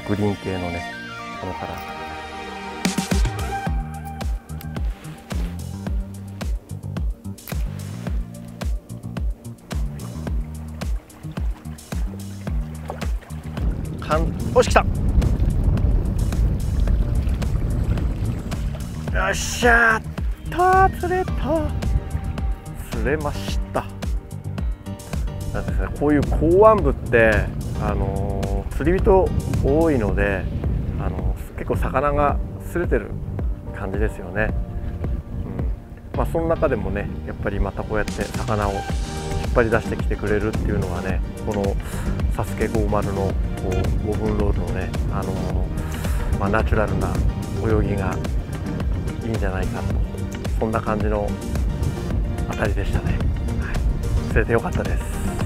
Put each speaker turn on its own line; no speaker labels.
とグリーン系のねこのカラー。半押しきた。よっしゃた釣れた。釣れました。だってさこういう港湾部ってあの釣り人多いのであの結構魚が擦れてる感じですよね、うん、まあその中でもねやっぱりまたこうやって魚を引っ張り出してきてくれるっていうのがねこのサスケ50のこう5分ロードのねあのまあ、ナチュラルな泳ぎがいいんじゃないかと。そんな感じの当たりでしたね、はい、釣れてよかったです。